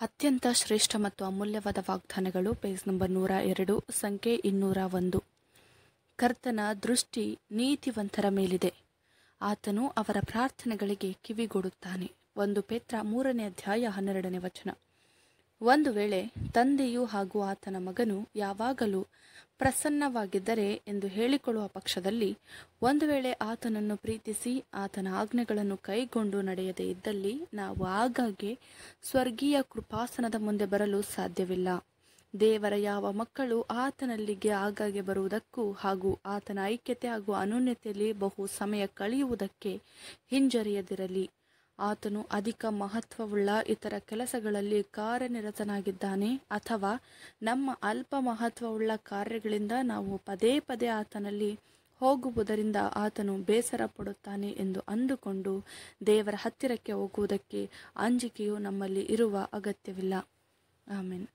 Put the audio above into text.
ಅತ್ಯಂತ ಶ್ರೇಷ್ಠ ಮತ್ತು ಅಮೂಲ್ಯವಾದ ವಾಗ್ದಾನಗಳು. ಪೇಜ್ ನಂಬರ್ ನೂರ ಎರಡು, ಸಂಖ್ಯೆ ಇನ್ನೂರ ಒಂದು. ಕರ್ತನ ದೃಷ್ಟಿ ನೀತಿವಂತರ ಮೇಲಿದೆ. ಆತನು ಅವರ ಪ್ರಾರ್ಥನೆಗಳಿಗೆ ಕಿವಿಗೊಡುತ್ತಾನೆ. ಒಂದು ಪೇತ್ರ ಮೂರನೇ ಅಧ್ಯಾಯ ಹನ್ನೆರಡನೇ ವಚನ. ಒಂದು ವೇಳೆ ತಂದೆಯು ಹಾಗೂ ಆತನ ಮಗನು ಯಾವಾಗಲೂ ಪ್ರಸನ್ನವಾಗಿದ್ದರೆ ಎಂದು ಹೇಳಿಕೊಳ್ಳುವ ಪಕ್ಷದಲ್ಲಿ, ಒಂದು ವೇಳೆ ಆತನನ್ನು ಪ್ರೀತಿಸಿ ಆತನ ಆಜ್ಞೆಗಳನ್ನು ಕೈಗೊಂಡು ನಡೆಯದೇ ಇದ್ದಲ್ಲಿ ನಾವು ಆಗಾಗ್ಗೆ ಸ್ವರ್ಗೀಯ ಕೃಪಾಸನದ ಮುಂದೆ ಬರಲು ಸಾಧ್ಯವಿಲ್ಲ. ದೇವರ ಯಾವ ಮಕ್ಕಳು ಆತನಲ್ಲಿಗೆ ಆಗಾಗ್ಗೆ ಬರುವುದಕ್ಕೂ ಹಾಗೂ ಆತನ ಐಕ್ಯತೆ ಹಾಗೂ ಅನೂನ್ಯತೆಯಲ್ಲಿ ಬಹು ಸಮಯ ಕಳೆಯುವುದಕ್ಕೆ ಹಿಂಜರಿಯದಿರಲಿ. ಆತನು ಅಧಿಕ ಮಹತ್ವವುಳ್ಳ ಇತರ ಕೆಲಸಗಳಲ್ಲಿ ಕಾರ್ಯನಿರತನಾಗಿದ್ದಾನೆ. ಅಥವಾ ನಮ್ಮ ಅಲ್ಪ ಮಹತ್ವವುಳ್ಳ ಕಾರ್ಯಗಳಿಂದ ನಾವು ಪದೇ ಪದೇ ಆತನಲ್ಲಿ ಹೋಗುವುದರಿಂದ ಆತನು ಬೇಸರ ಪಡುತ್ತಾನೆ ಎಂದು ಅಂದುಕೊಂಡು ದೇವರ ಹತ್ತಿರಕ್ಕೆ ಹೋಗುವುದಕ್ಕೆ ಅಂಜಿಕೆಯು ನಮ್ಮಲ್ಲಿ ಇರುವ ಅಗತ್ಯವಿಲ್ಲ. ಆಮೇನ್.